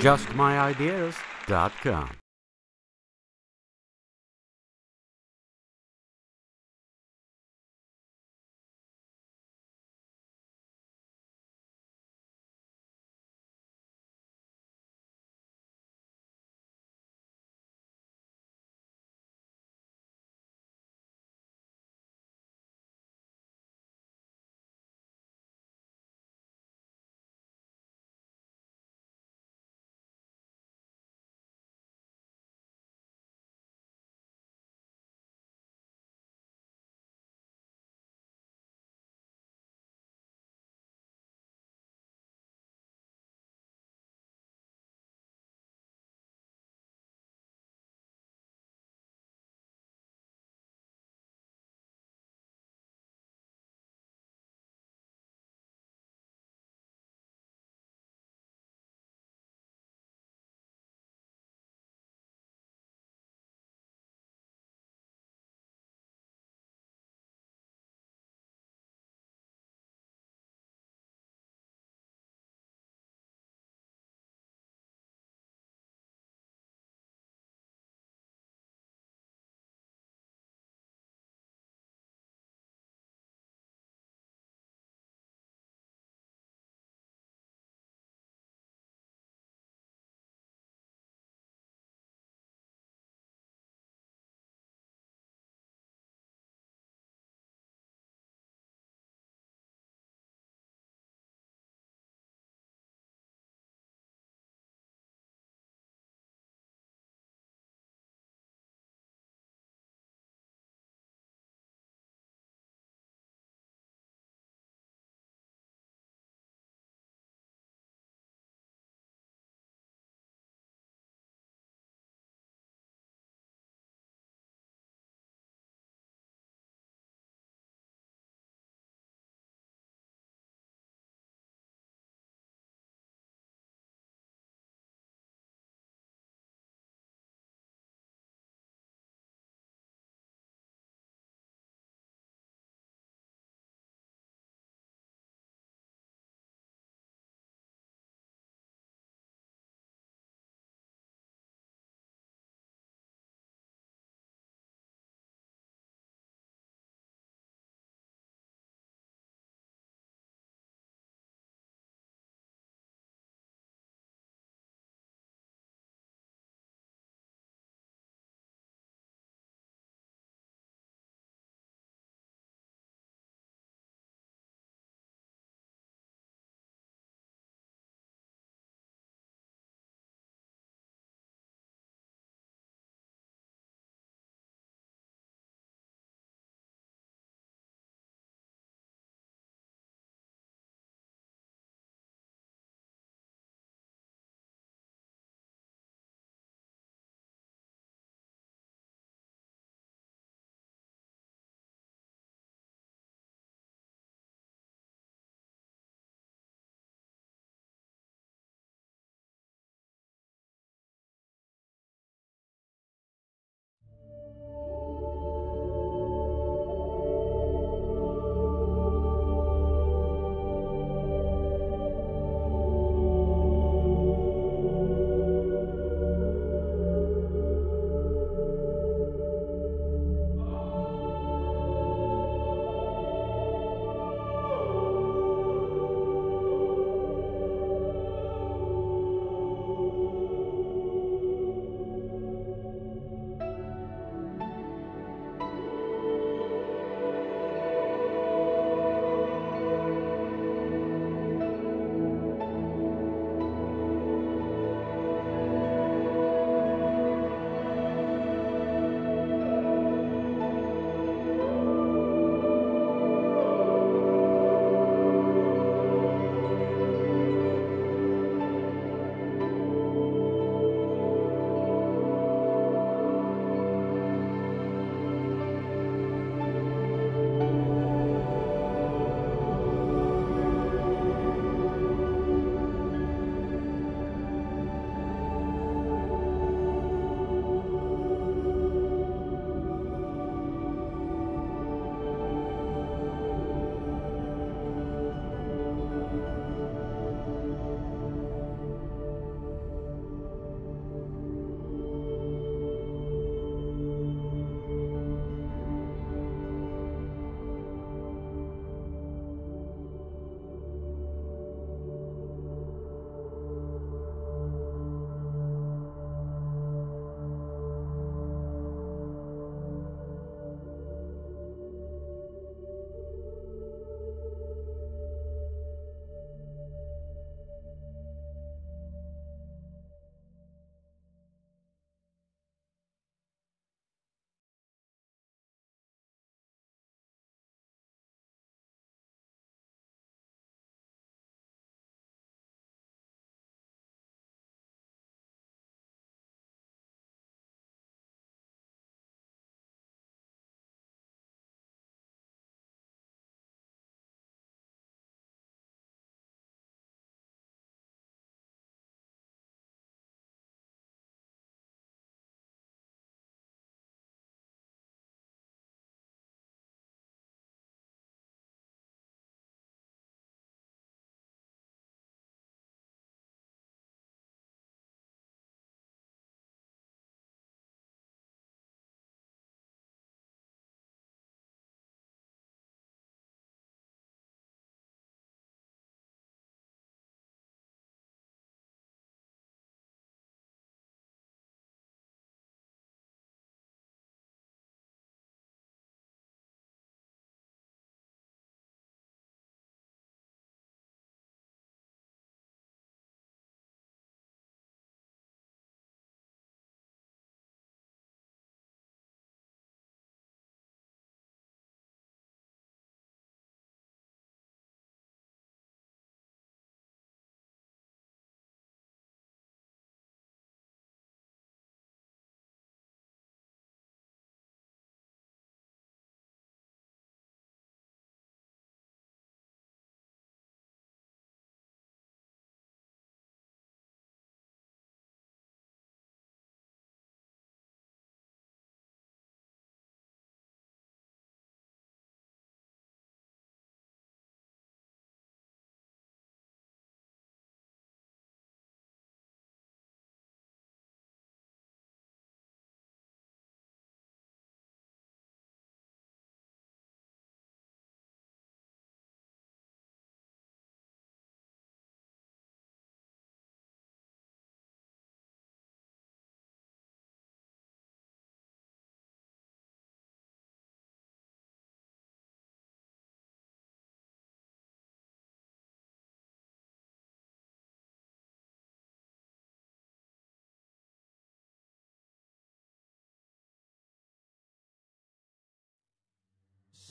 JustMyIdeas.com.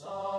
Oh.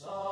Plenitum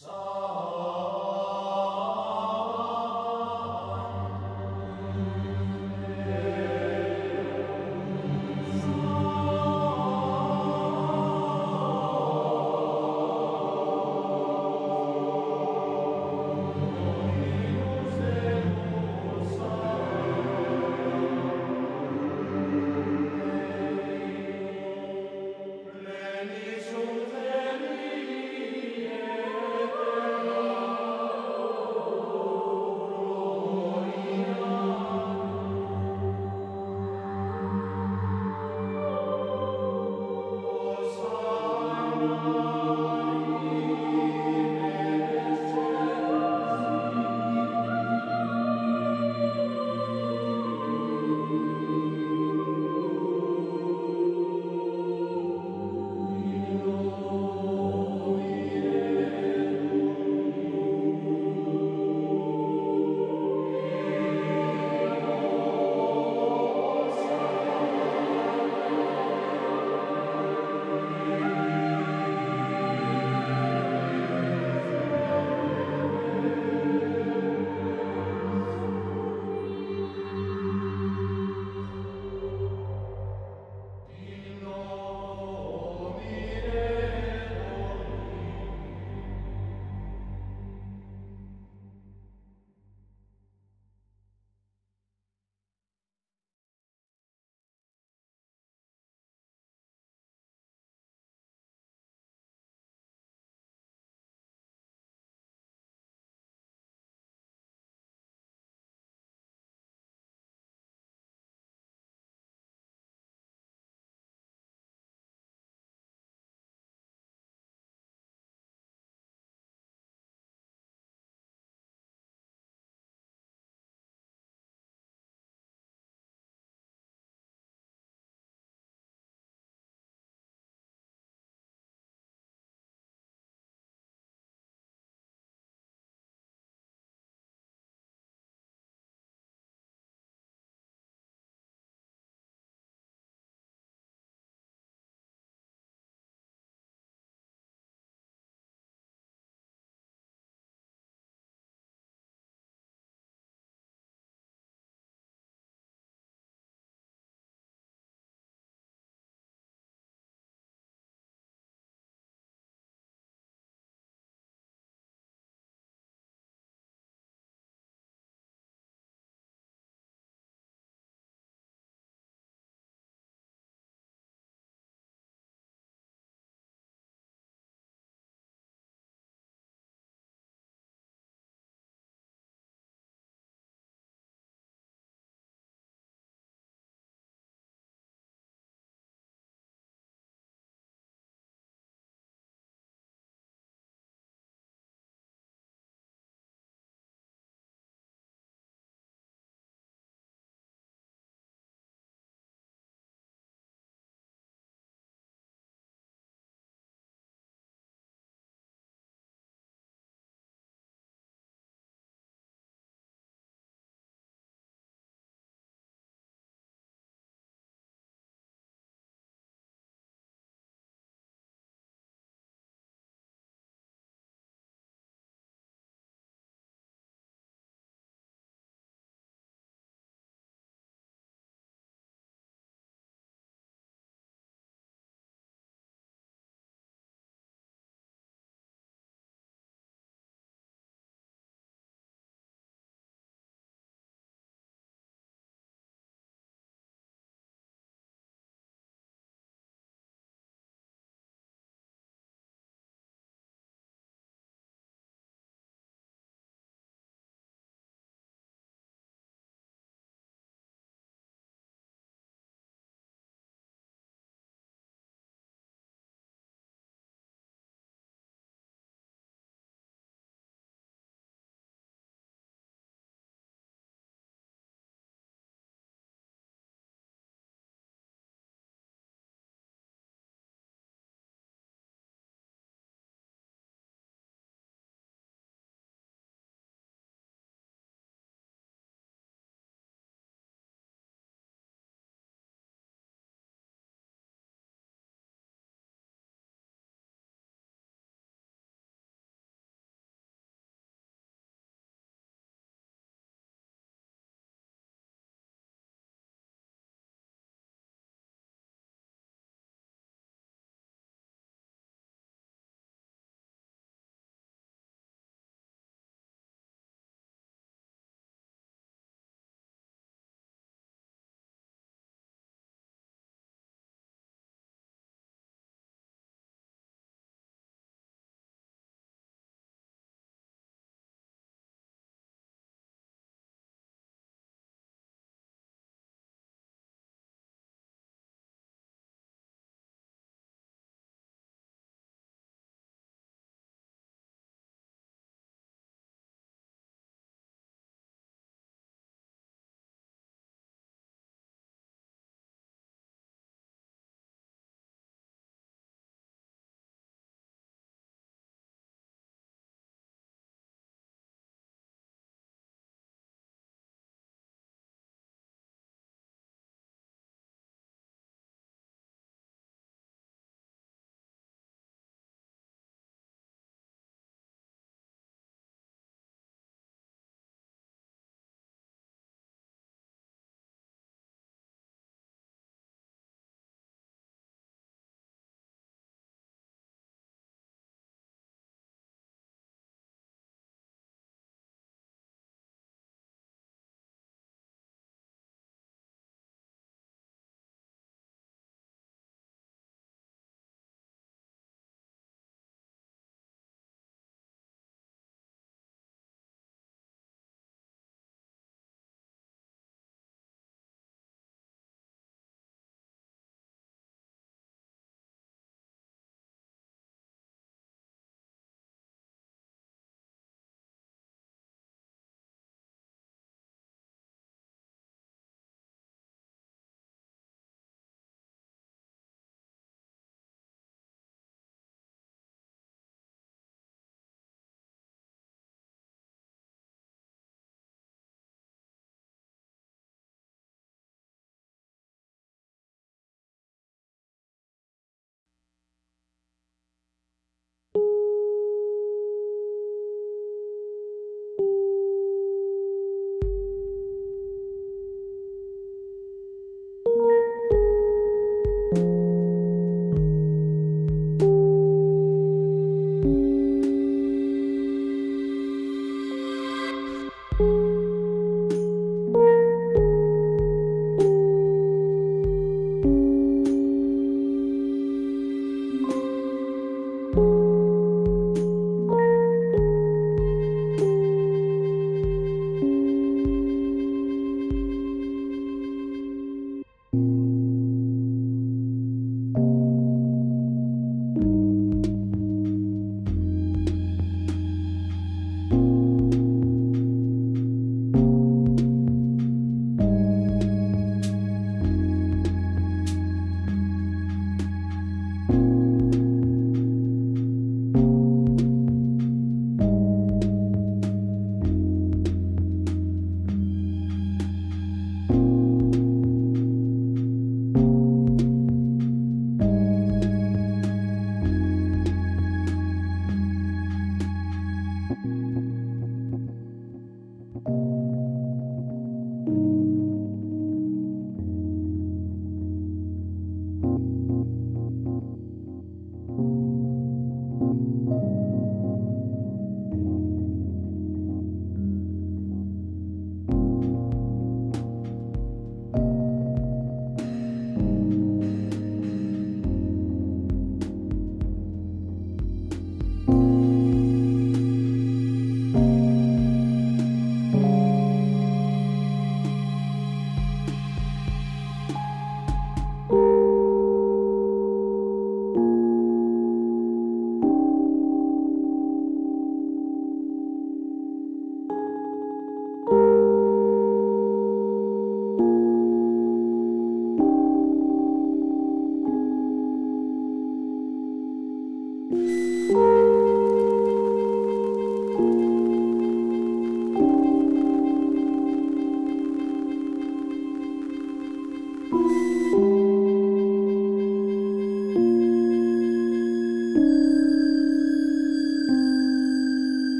So